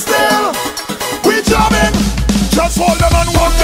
still. We jamming. Just hold them and walk